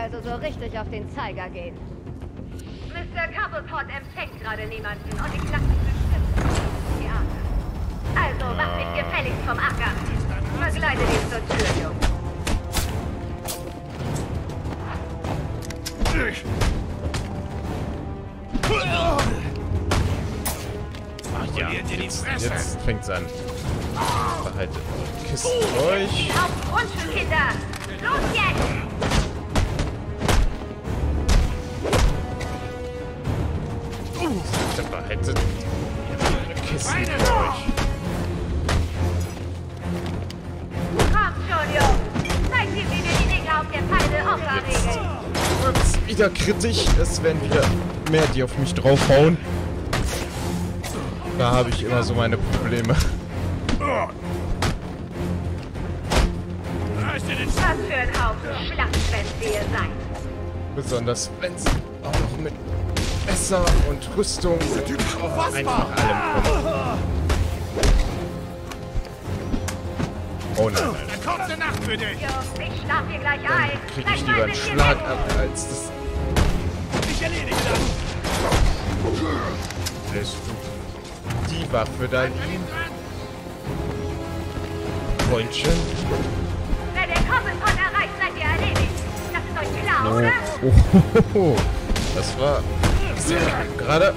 also so richtig auf den Zeiger gehen. Mr. Cobblepot empfängt gerade niemanden und ich lasse bestimmt Theater. Also, mach dich gefälligst vom Acker. Begleite dich zur Tür, Junge. Ach ja, jetzt, jetzt fängt's an. Behaltet eure Kisten euch. Auf Grundschulkinder! Los jetzt! Euch. Komm Jungs! Zeig dir, wie wir die Dinge auf der Palme Ocker regeln! Wird's wieder kritisch. Es werden wieder mehr, die auf mich draufhauen. Da habe ich immer so meine Probleme. Was für ein Haufen Schlachtschwänze ihr seid! Besonders wenn mit Messer und Rüstung einfach allem kommt. Oh nein, nein. Eine Nacht für dich. Jungs, ich schlaf hier gleich Dann ein! krieg Seid ich lieber einen Schlag ab, als das Ich erledige das. lässt du die Waffe da liegen. Freundchen. Wenn der Koppelpot erreicht, seid ihr erledigt! Das ist euch klar, Oh, oder? oh, oh, oh. Das war gerade.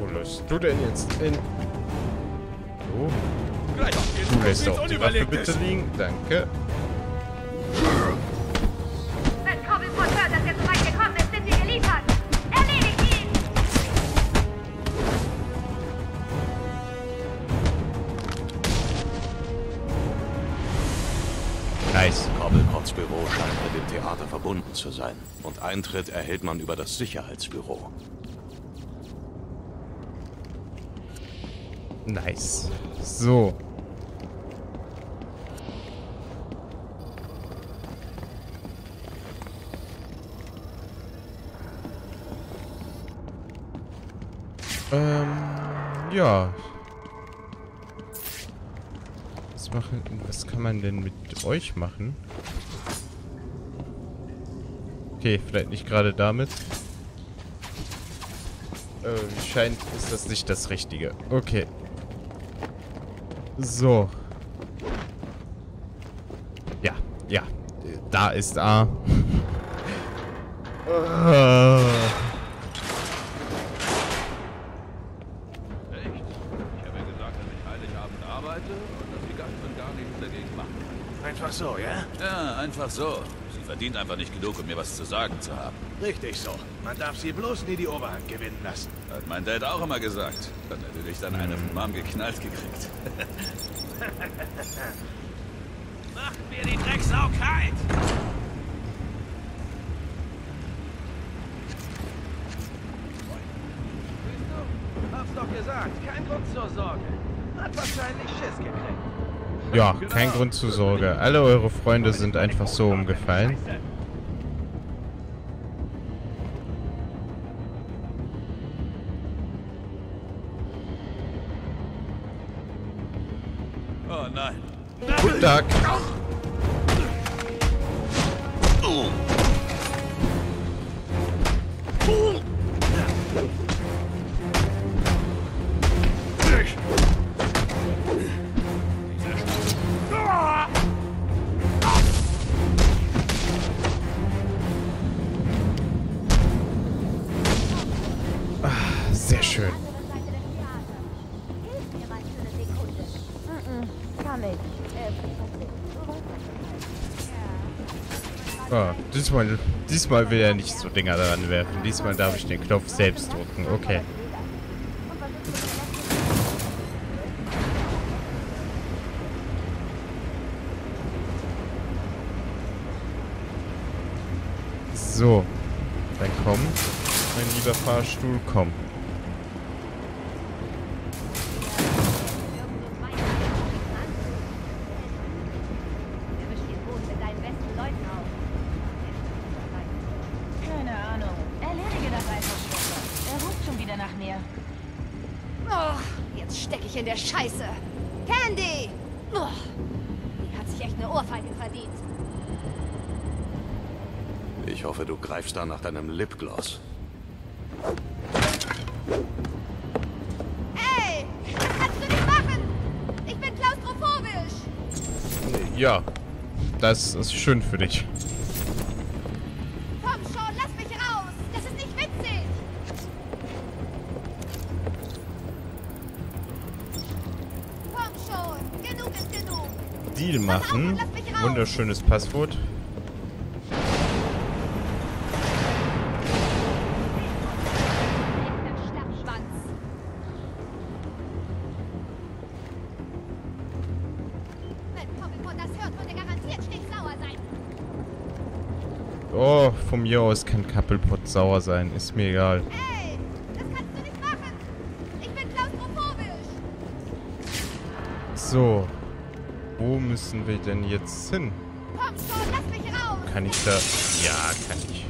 Wo lässt du denn jetzt geht's. Du lässt auch die Waffe bitte liegen. Danke. Zu sein. Und Eintritt erhält man über das Sicherheitsbüro. Nice. So. Ähm, ja. Was, machen, was kann man denn mit euch machen? Okay, vielleicht nicht gerade damit. Äh, wie scheint, ist das nicht das Richtige. Okay. So. Ja, ja. Da ist A. Ah. Echt? Ich habe ja gesagt, dass ich Heiligabend arbeite und dass die Gastrin gar nichts dagegen macht. Einfach so, ja? Ja, einfach so. Verdient einfach nicht genug, um mir was zu sagen zu haben. Richtig so. Man darf sie bloß nie die Oberhand gewinnen lassen. Hat mein Dad auch immer gesagt. Hat natürlich dann eine von Mom geknallt gekriegt. Macht mir die Drecksau kalt! Hab's doch gesagt, kein Grund zur Sorge. Hat wahrscheinlich Schiss gekriegt. Ja, kein Grund zur Sorge. Alle eure Freunde sind einfach so umgefallen. Diesmal, diesmal will er nicht so Dinger dran werfen. Diesmal darf ich den Knopf selbst drücken. Okay. So. Dann komm. Mein lieber Fahrstuhl, komm. Er wischt den Boden mit deinen besten Leuten auf. Keine Ahnung. Erledige das einfach mehr. Oh, jetzt stecke ich in der Scheiße. Candy! Oh, die hat sich echt eine Ohrfeige verdient. Ich hoffe, du greifst da nach Lipgloss. Ey! Das kannst du nicht machen! Ich bin klaustrophobisch! Ja. Das ist schön für dich. Komm schon, lass mich raus! Das ist nicht witzig! Komm schon! Genug ist genug! Deal machen. Wunderschönes Passwort. Mir aus kann Kappelpott sauer sein. Ist mir egal. Ey! Das kannst du nicht machen! Ich bin klaustrophobisch! So. Wo müssen wir denn jetzt hin? Komm schon, lass mich raus! Kann ich da... Ja, kann ich.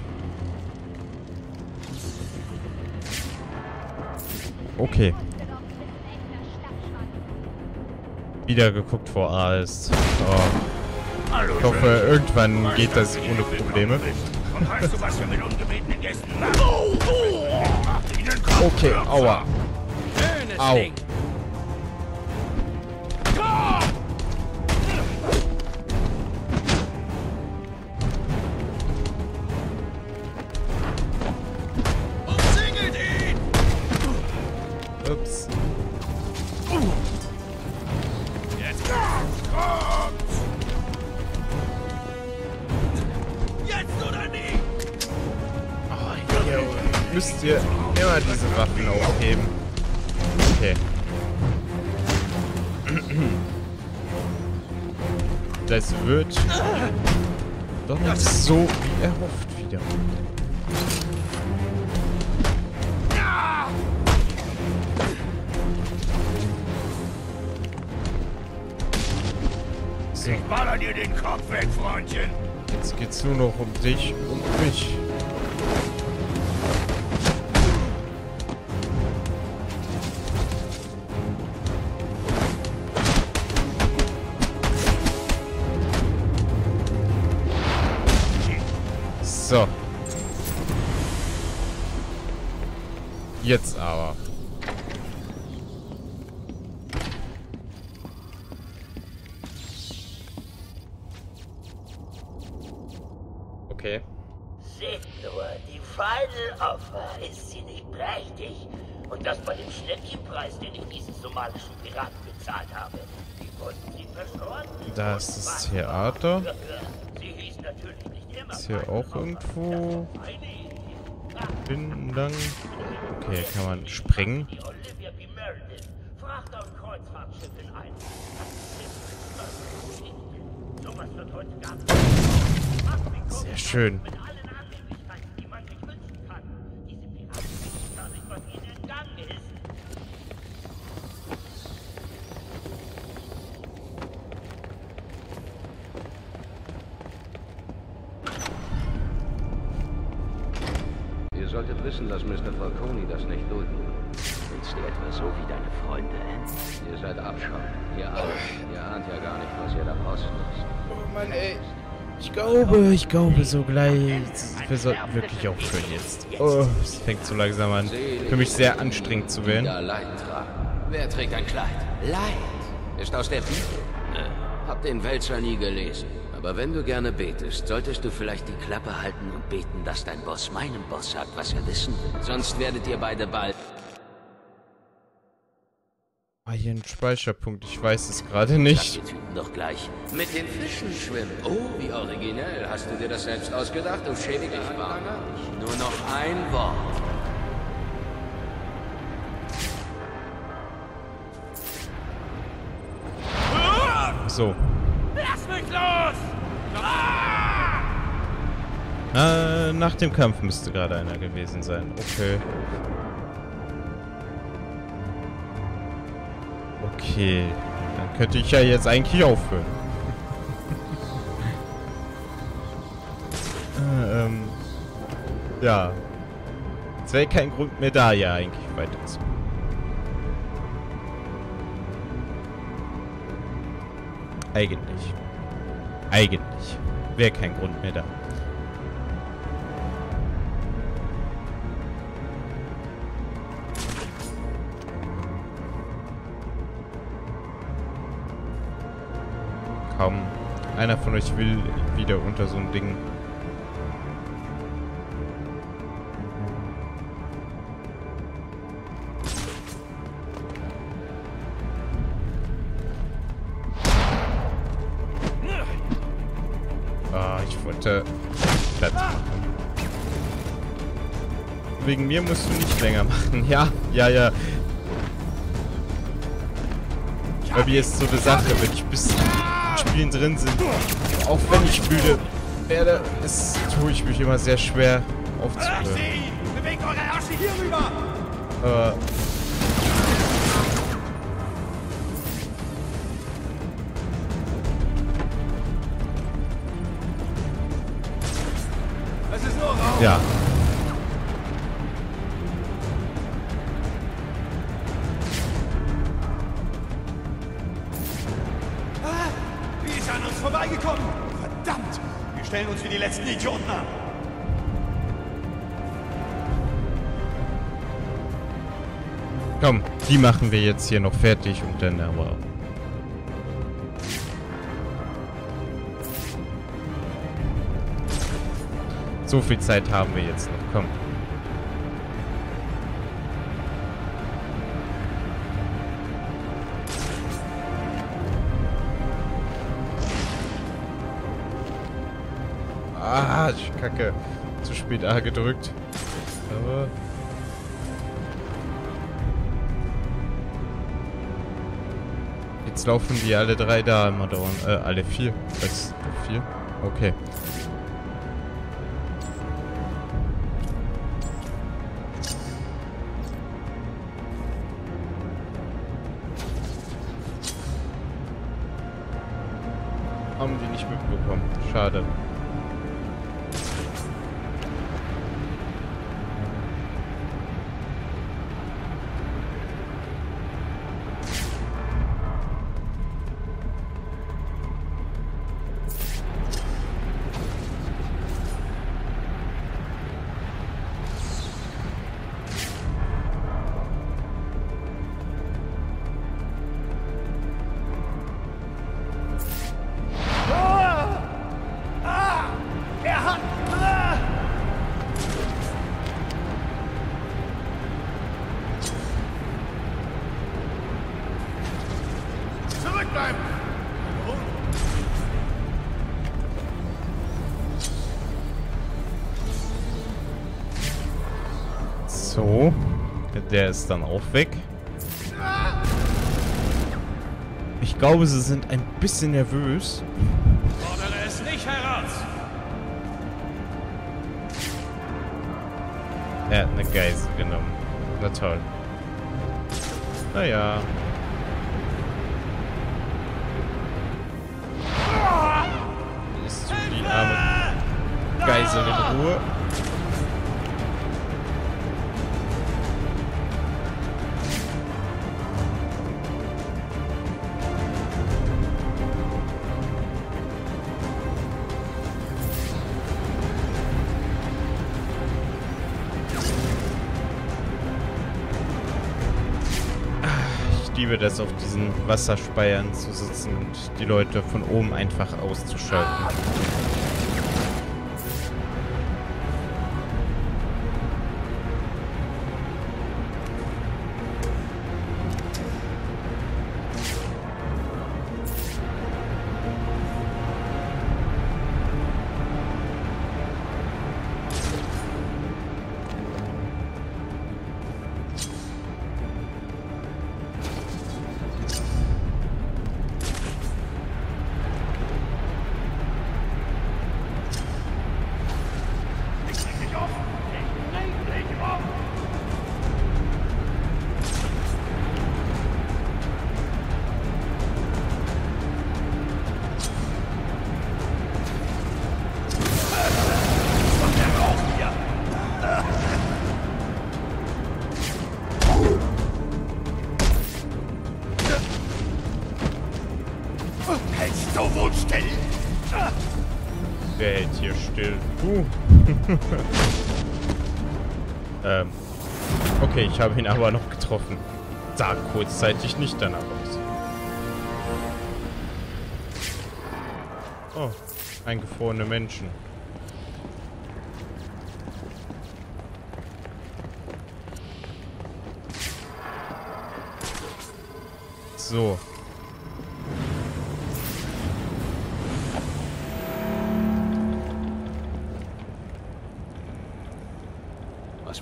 Okay. Wieder geguckt vor AS. Oh. Ich hoffe, irgendwann geht das ohne Probleme. Und weißt du, was wir mit ungebetenen Gästen machen? Okay, aua. Au. Immer diese Waffen aufheben. Okay. Das wird doch nicht so wie erhofft wieder. So, Ich baller dir den Kopf weg, Freundchen! jetzt geht's nur noch um dich und mich. Somalischen Piraten bezahlt habe. Die konnten sie verschoren. Das ist das Theater. Sie hieß natürlich nicht immer. Ist hier auch irgendwo hin lang? Okay, kann man sprengen. Die Olivia wissen, dass Mr. Falcone das nicht dulden. Willst du etwa so wie deine Freunde? Ihr seid Abschaum. Ihr alle. Ihr ahnt ja gar nicht, was ihr da draußen ist. Oh Mann, ey. Ich glaube, ich glaube so gleich. Wir sollten wirklich aufhören jetzt. Oh, es fängt so langsam an. Für mich sehr anstrengend zu werden. Wer trägt ein Kleid? Leid. Ist aus der Bibel. Äh, hab den Wälzer nie gelesen. Aber wenn du gerne betest, solltest du vielleicht die Klappe halten und beten, dass dein Boss meinem Boss sagt, was er wissen will. Sonst werdet ihr beide bald... Ah, hier ein Speicherpunkt. Ich weiß es gerade nicht. die Typen doch gleich. Mit den Fischen schwimmen. Oh, wie originell. Hast du dir das selbst ausgedacht, du schäbiger Anfänger? Nur noch ein Wort. So. Lass mich los! Äh, nach dem Kampf müsste gerade einer gewesen sein. Okay. Okay. Dann könnte ich ja jetzt eigentlich aufhören. äh, ähm. Ja. Es wäre kein Grund mehr da, ja, eigentlich weiterzumachen. Eigentlich. Eigentlich. Wäre kein Grund mehr da. Kaum einer von euch will wieder unter so ein Ding. Ah, ich wollte Platz machen. Wegen mir musst du nicht länger machen. Ja, ja, ja. Bei mir ist so eine Sache, wenn ich bis Spielen drin sind, auch wenn ich müde werde, ist, tue ich mich immer sehr schwer aufzuhören. Bewegt eure Ärsche hier rüber! Aber Es ist nur Raum! ja, vorbeigekommen? Verdammt! Wir stellen uns wie die letzten Idioten an! komm, die machen wir jetzt hier noch fertig und dann aber... So viel Zeit haben wir jetzt noch, komm. Kacke. Zu spät A gedrückt. Aber... Jetzt laufen die alle drei da immer dauernd. Äh, alle vier. Was? Vier? Okay. Der ist dann auch weg. Ich glaube, sie sind ein bisschen nervös. Fordere es nicht heraus! Er hat eine Geisel genommen. Na toll. Naja. Ist die arme Geisel in Ruhe. Liebe das, auf diesen Wasserspeiern zu sitzen und die Leute von oben einfach auszuschalten. ähm. Okay, ich habe ihn aber noch getroffen. Sah kurzzeitig nicht danach aus. Oh, eingefrorene Menschen.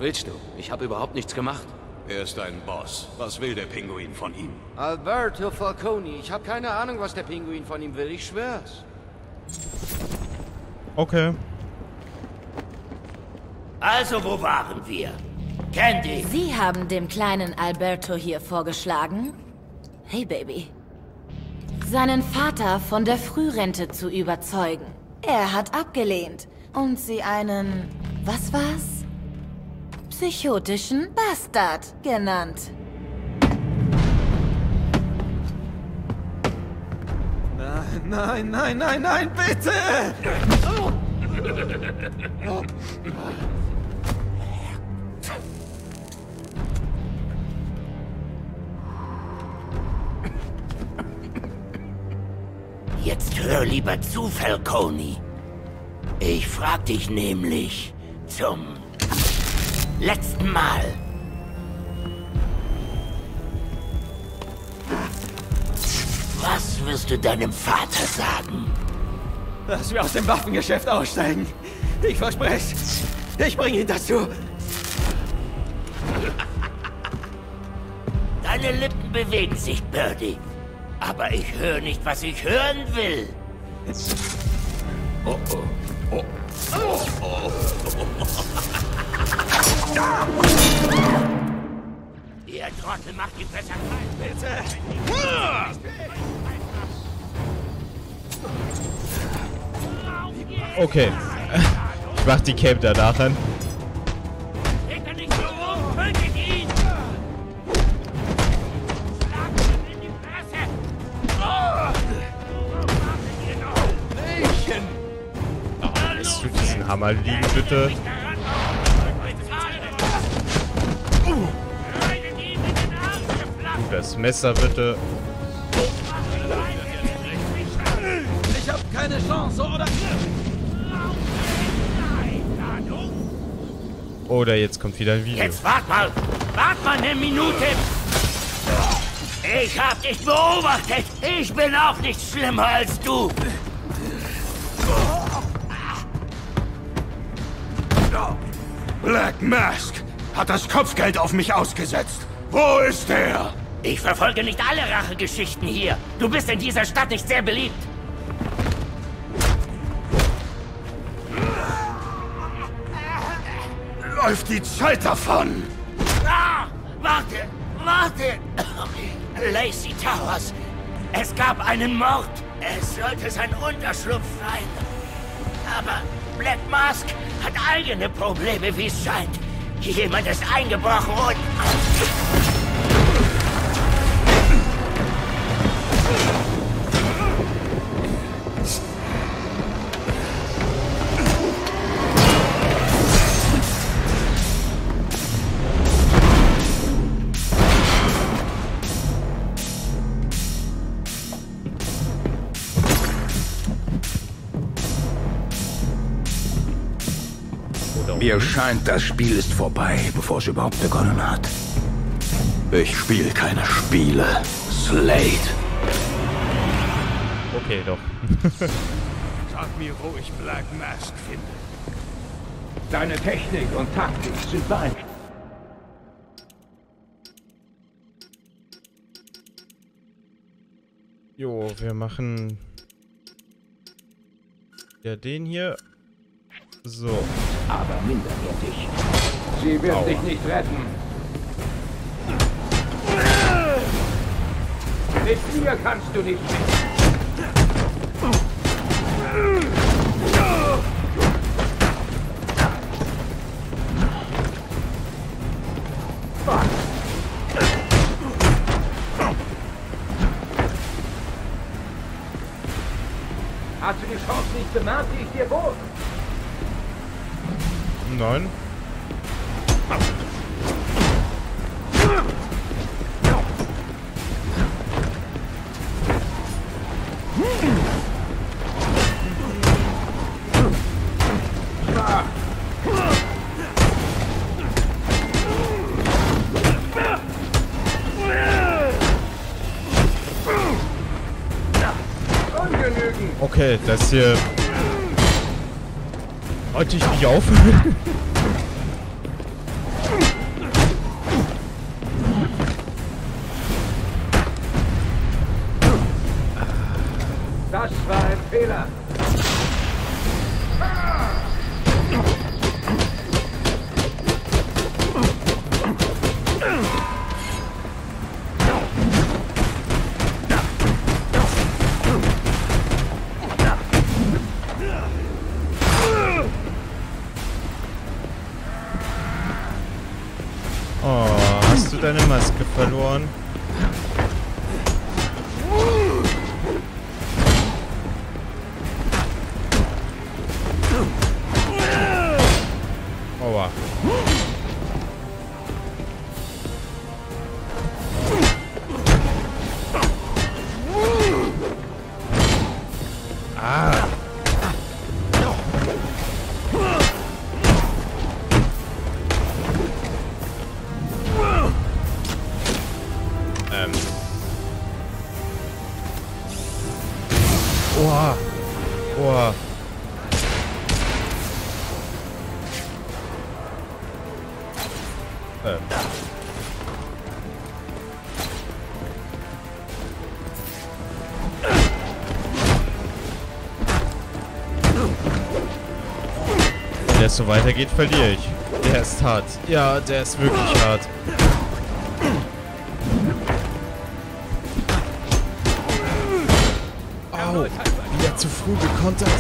Willst du? Ich habe überhaupt nichts gemacht. Er ist ein Boss. Was will der Pinguin von ihm? Alberto Falcone. Ich habe keine Ahnung, was der Pinguin von ihm will. Ich schwör's. Okay. Also, wo waren wir? Candy, Sie haben dem kleinen Alberto hier vorgeschlagen? Hey, Baby. Seinen Vater von der Frührente zu überzeugen. Er hat abgelehnt und sie einen, was war's? Psychotischen Bastard genannt. Nein, nein, nein, nein, nein, bitte! jetzt hör lieber zu, Falcone. Ich frag dich nämlich zum letzten Mal. Was wirst du deinem Vater sagen? Dass wir aus dem Waffengeschäft aussteigen. Ich verspreche es. Ich bringe ihn dazu. Deine Lippen bewegen sich, Birdie. Aber ich höre nicht, was ich hören will. Oh oh. Oh. Oh oh. Ihr Trottel macht ihn besser kalt. Bitte. Okay. Ich mach die Cape danach an. Steht er nicht das Messer, bitte. Ich habe keine Chance, oder? Oder jetzt kommt wieder ein Video. Jetzt wart mal! Wart mal eine Minute! Ich hab dich beobachtet! Ich bin auch nicht schlimmer als du! Black Mask hat das Kopfgeld auf mich ausgesetzt. Wo ist er? Ich verfolge nicht alle Rachegeschichten hier. Du bist in dieser Stadt nicht sehr beliebt. Läuft die Zeit davon. Ah, warte, warte! Lacey Towers. Es gab einen Mord. Es sollte sein Unterschlupf sein. Aber Black Mask hat eigene Probleme, wie es scheint. Jemand ist eingebrochen und... Mir scheint, das Spiel ist vorbei, bevor es überhaupt begonnen hat. Ich spiele keine Spiele. Slade. Okay, doch. Sag mir, wo ich Black Mask finde. Deine Technik und Taktik sind beeindruckend. Jo, wir machen ja den hier. So. Aber minderwertig. Sie wird Aua. dich nicht retten. Mit mir kannst du nicht. Hast du die Chance nicht bemerkt, die ich dir bot? Nein. Okay, das hier... Wollte ich nicht aufhören? Das so weitergeht, verliere ich. Der ist hart. Ja, der ist wirklich hart. Au, wie er zu früh gekontert.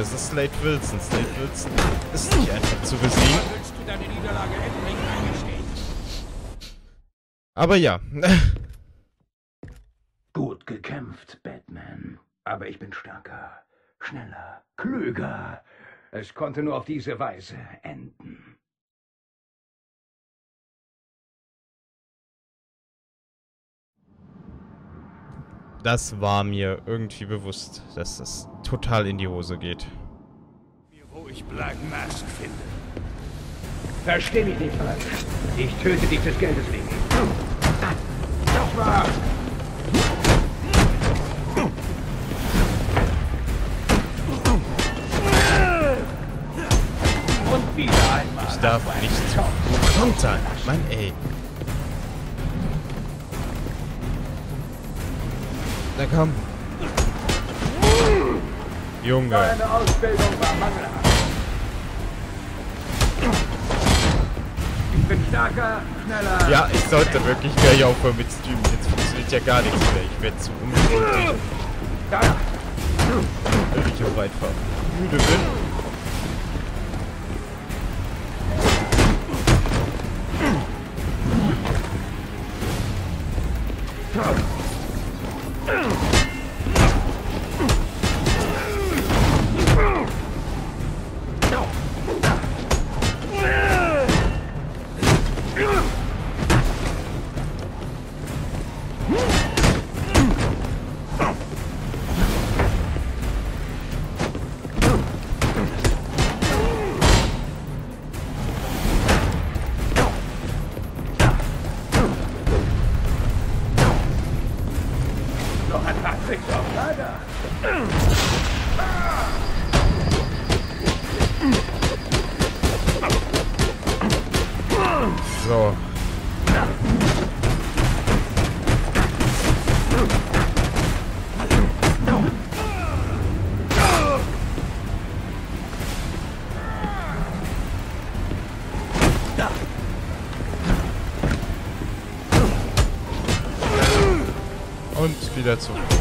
Das ist Slade Wilson. Slade Wilson ist nicht einfach zu besiegen. Aber ja. Gut gekämpft, Batman. Aber ich bin stärker, schneller, klüger. Es konnte nur auf diese Weise enden. Das war mir irgendwie bewusst, dass das total in die Hose geht. Wo ich Black Mask finde. Versteh mich nicht falsch. Ich töte dich des Geldes wegen. Das war... Und wieder einmal. Ich darf nicht zu früh kontern. Mann, ey. Na komm. Junge. Deine Ausbildung war mangelhaft. Ich bin stärker, schneller. Ja, ich sollte wirklich gleich aufhören mit Streamen. Jetzt funktioniert ja gar nichts mehr. Ich werde zu Da. wenn ich auch einfach müde bin. Noch Götze.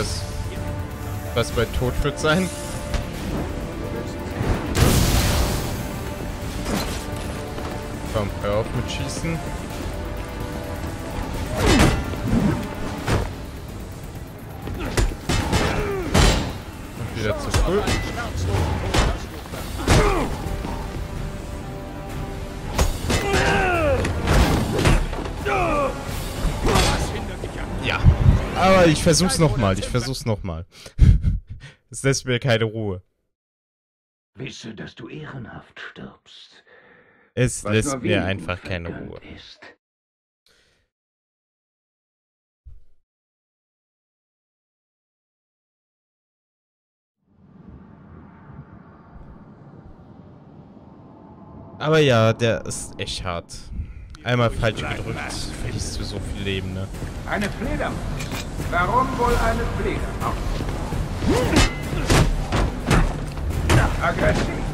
Das, was bei Tod wird sein. Komm, hör auf mit Schießen. Und wieder zu früh. Aber ich versuch's nochmal. Ich versuch's nochmal. Es lässt mir keine Ruhe. Wisse, dass du ehrenhaft stirbst. Es was lässt mir einfach keine Ruhe. Ist. Aber ja, der ist echt hart. Einmal falsch gedrückt, verlierst du so viel Leben, ne? Eine Fledermaus. Warum wohl eine Fledermaus? Aggressiv.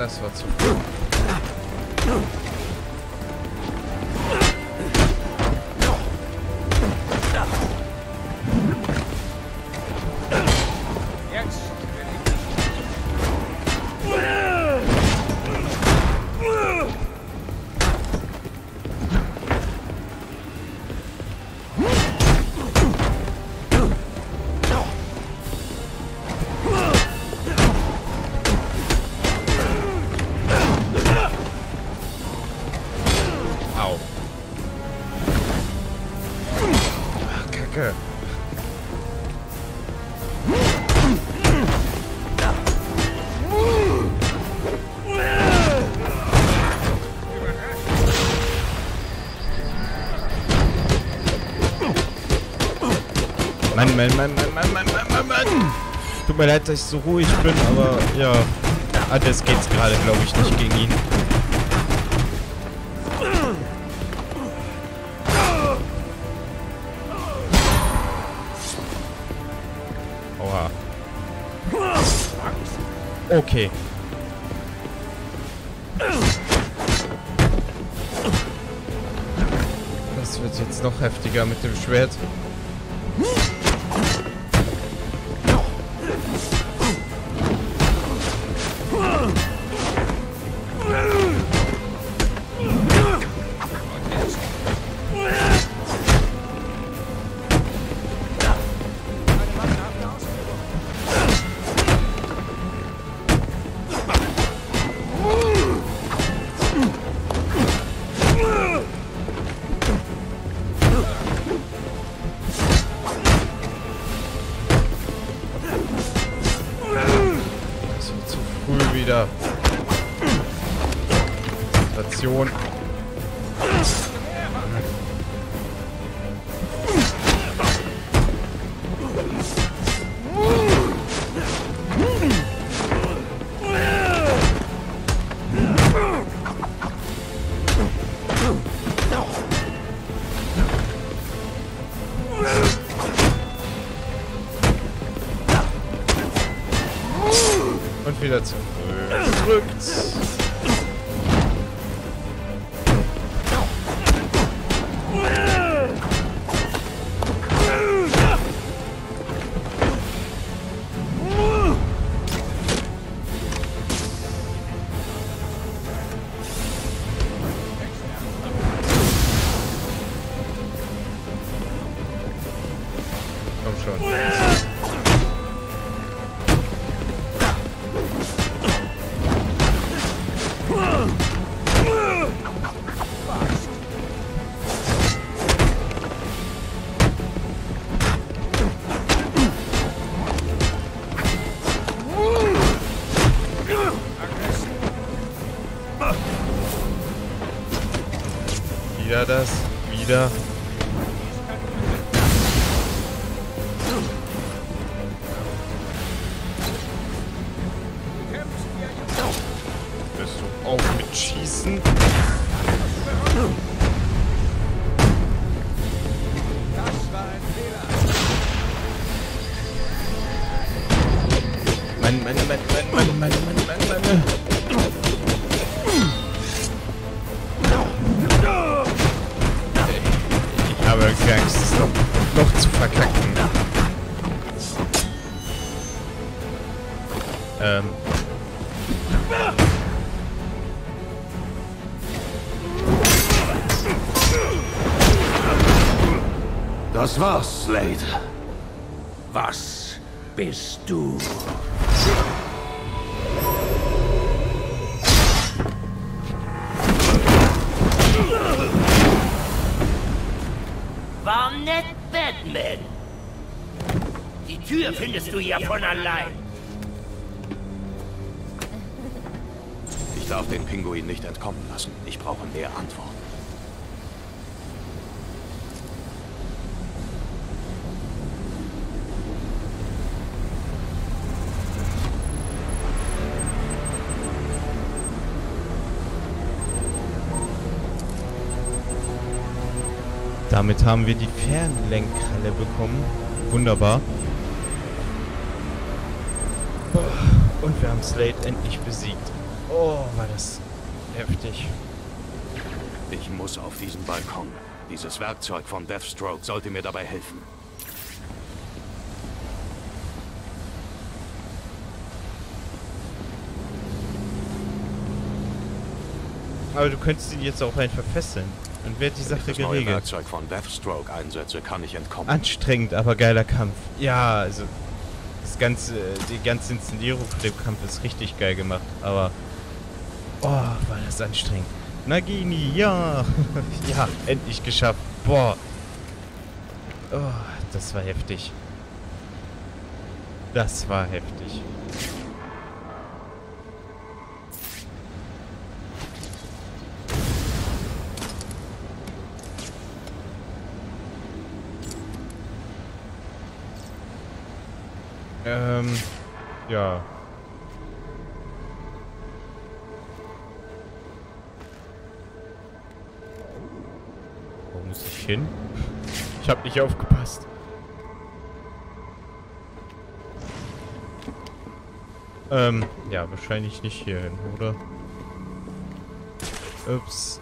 Das war zu früh. Mann, Mann, Mann, Mann, Mann, Mann, Mann, Mann. Tut mir leid, dass ich so ruhig bin, aber ja. Ah, das geht's gerade, glaube ich, nicht gegen ihn. Oha. Okay. Das wird jetzt noch heftiger mit dem Schwert. Wieder zurückt. Komm schon. Das war's, Slade. Was bist du? War nett, Batman. Die Tür findest du ja von allein. Ich darf den Pinguin nicht entkommen lassen. Ich brauche mehr Antworten. Damit haben wir die Fernlenkhalle bekommen. Wunderbar. Und wir haben Slade endlich besiegt. Oh, war das heftig. Ich muss auf diesen Balkon. Dieses Werkzeug von Deathstroke sollte mir dabei helfen. Aber du könntest ihn jetzt auch einfach fesseln. Dann wäre die Wenn Sache ich das neue geregelt. Werkzeug von Deathstroke einsetze, kann ich entkommen. Anstrengend, aber geiler Kampf. Ja, also das ganze, die ganze Inszenierung von dem Kampf ist richtig geil gemacht. Aber oh, war das anstrengend. Nagini, ja, ja, endlich geschafft. Boah, oh, das war heftig. Das war heftig. Ähm, ja. Wo muss ich hin? Ich habe nicht aufgepasst. Ähm, ja, wahrscheinlich nicht hierhin, oder? Ups.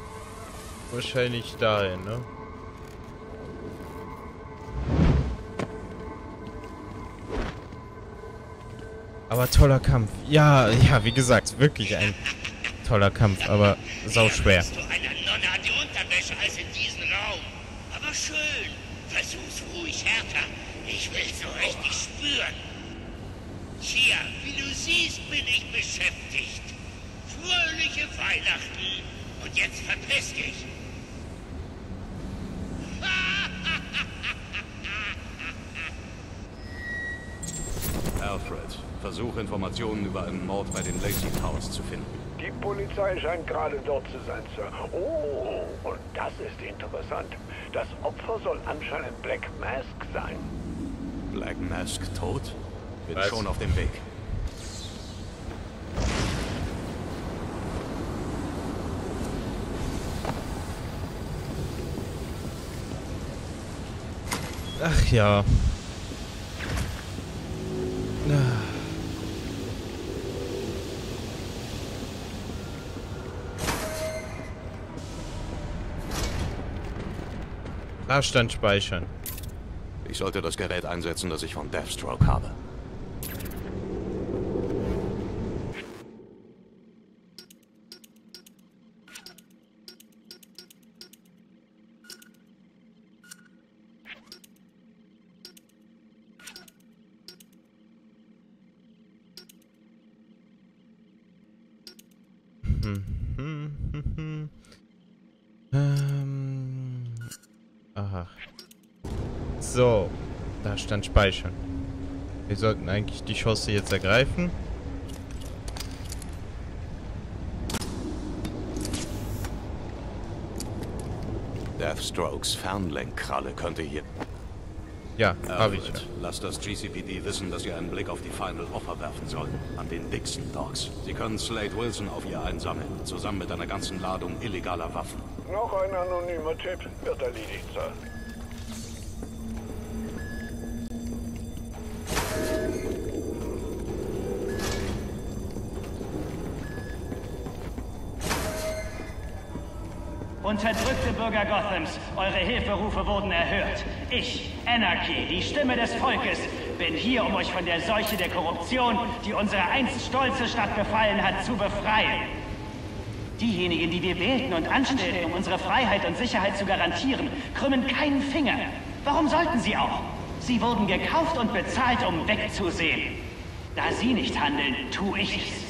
Wahrscheinlich dahin, ne? aber toller Kampf. Ja, ja, wie gesagt, wirklich ein toller Kampf, aber sau schwer. Du einer Nonne hat die Unterwäsche als in diesem Raum. Aber schön. Versuch's ruhig härter. Ich will so richtig spüren. Hier, wie du siehst, bin ich beschäftigt. Fröhliche Weihnachten und jetzt verpiss dich. Alfred, Versuche Informationen über einen Mord bei den Lacey Towers zu finden. Die Polizei scheint gerade dort zu sein, Sir. Oh, und das ist interessant. Das Opfer soll anscheinend Black Mask sein. Black Mask tot? Bin Was? schon auf dem Weg. Ach ja. Da stand speichern. Ich sollte das Gerät einsetzen, das ich von Deathstroke habe. Ähm. Aha. So. Da stand speichern. Wir sollten eigentlich die Chance jetzt ergreifen. Deathstrokes Fernlenkkralle könnte hier... Ja, habe ich. Lasst das GCPD wissen, dass ihr einen Blick auf die Final Offer werfen sollen. An den Dixon Dogs. Sie können Slade Wilson auf ihr einsammeln. Zusammen mit einer ganzen Ladung illegaler Waffen. Noch ein anonymer Tipp wird erledigt, Sir. Unterdrückte Bürger Gothams, eure Hilferufe wurden erhört. Ich, Anarchy, die Stimme des Volkes, bin hier, um euch von der Seuche der Korruption, die unsere einst stolze Stadt befallen hat, zu befreien. Diejenigen, die wir wählten und anstellten, um unsere Freiheit und Sicherheit zu garantieren, krümmen keinen Finger. Warum sollten sie auch? Sie wurden gekauft und bezahlt, um wegzusehen. Da sie nicht handeln, tue ich es.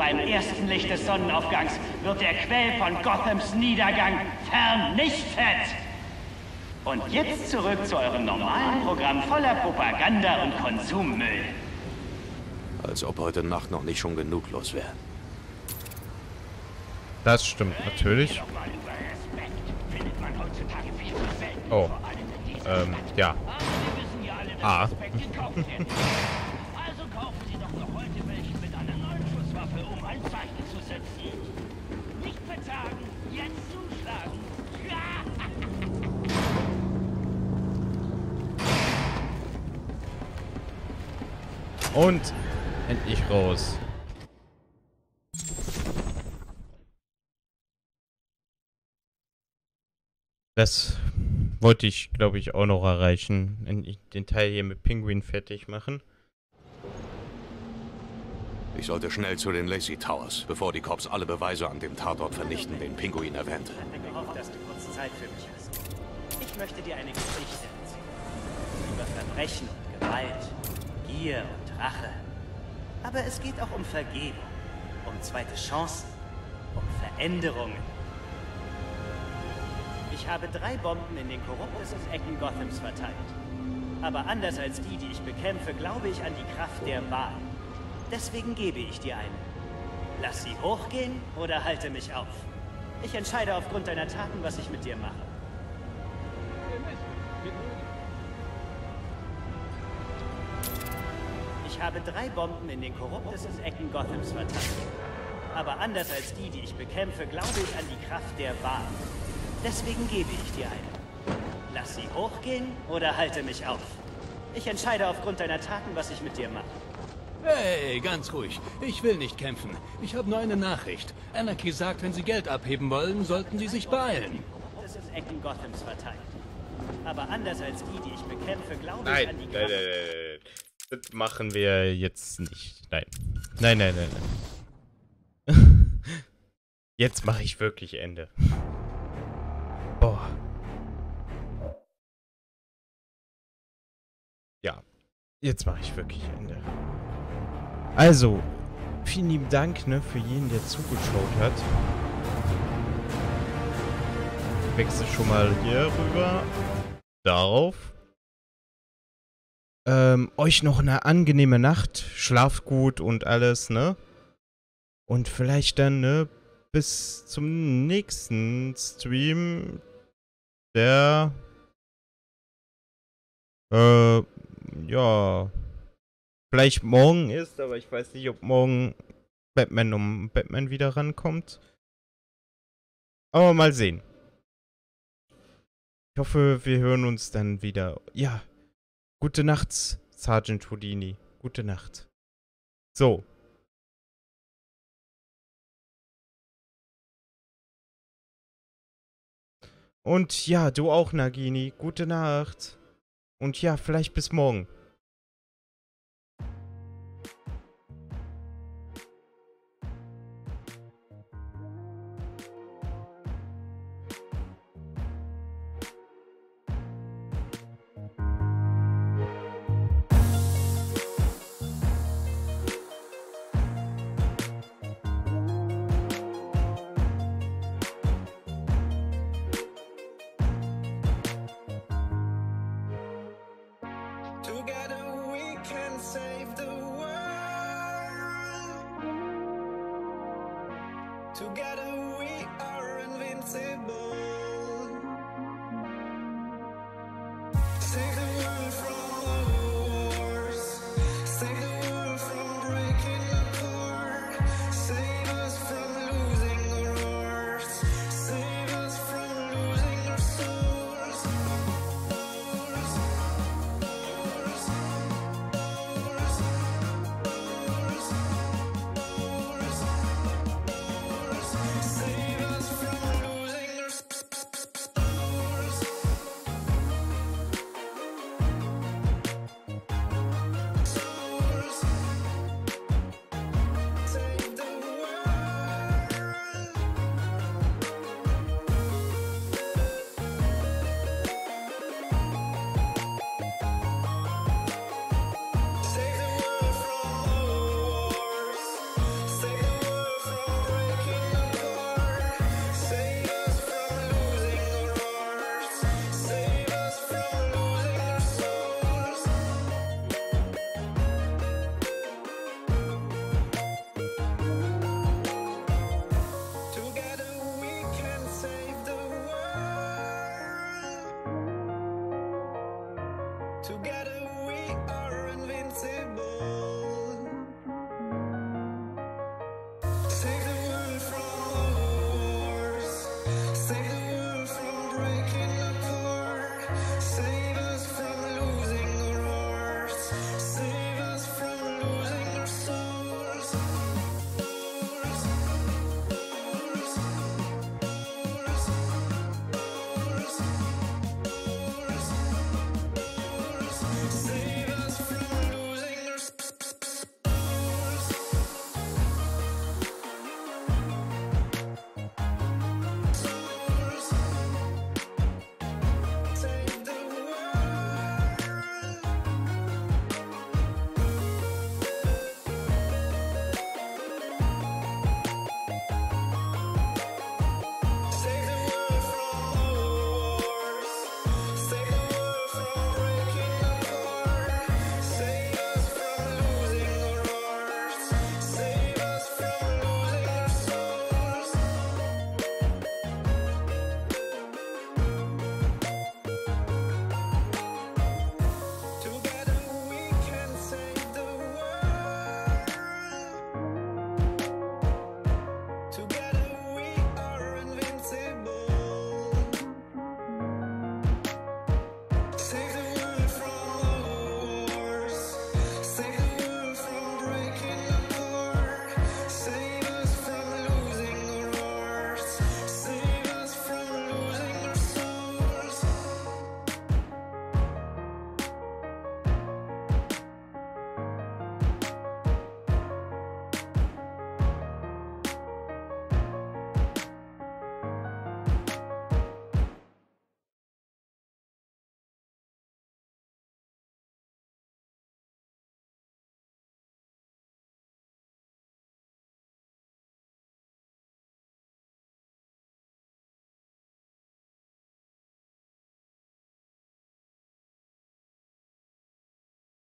Beim ersten Licht des Sonnenaufgangs wird der Quell von Gothams Niedergang vernichtet. Und jetzt zurück zu eurem normalen Programm voller Propaganda und Konsummüll. Als ob heute Nacht noch nicht schon genug los wäre. Das stimmt natürlich. Oh. Ähm, ja. Ah. Und endlich raus. Das wollte ich, glaube ich, auch noch erreichen. Endlich Den Teil hier mit Pinguin fertig machen. Ich sollte schnell zu den Lacey Towers, bevor die Cops alle Beweise an dem Tatort vernichten, den Pinguin erwähnte. Ich hatte gehofft, dass du kurz Zeit für mich hast. Ich möchte dir eine Geschichte erzählen. Über Verbrechen und Gewalt, Gier und Rache. Aber es geht auch um Vergebung, um zweite Chancen, um Veränderungen. Ich habe drei Bomben in den korruptesten Ecken Gothams verteilt. Aber anders als die, die ich bekämpfe, glaube ich an die Kraft der Wahl. Deswegen gebe ich dir eine. Lass sie hochgehen oder halte mich auf. Ich entscheide aufgrund deiner Taten, was ich mit dir mache. Ich habe drei Bomben in den korruptesten Ecken Gothams verteilt. Aber anders als die, die ich bekämpfe, glaube ich an die Kraft der Wahl. Deswegen gebe ich dir eine. Lass sie hochgehen oder halte mich auf. Ich entscheide aufgrund deiner Taten, was ich mit dir mache. Hey, ganz ruhig. Ich will nicht kämpfen. Ich habe nur eine Nachricht. Anarchy sagt, wenn Sie Geld abheben wollen, sollten Sie sich beeilen. Das ist Ecken Gothams verteilt. Aber anders als die, die ich bekämpfe, glaube ich Nein, an die nein, Kraft... nein, nein, nein. Das machen wir jetzt nicht. Nein. Nein, nein, nein, nein. Jetzt mache ich wirklich Ende. Boah. Ja. Jetzt mache ich wirklich Ende. Also, vielen lieben Dank, ne, für jeden, der zugeschaut hat. Ich wechsle schon mal hier rüber. Darauf. Ähm, euch noch eine angenehme Nacht. Schlaft gut und alles, ne? Und vielleicht dann, ne? Bis zum nächsten Stream. Der. Äh, ja. Vielleicht morgen ist, aber ich weiß nicht, ob morgen Batman um Batman wieder rankommt. Aber mal sehen. Ich hoffe, wir hören uns dann wieder. Ja. Gute Nacht, Sergeant Houdini. Gute Nacht. So. Und ja, du auch, Nagini. Gute Nacht. Und ja, vielleicht bis morgen. save the world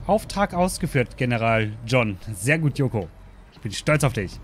Auftrag ausgeführt, General John. Sehr gut, Joko. Ich bin stolz auf dich.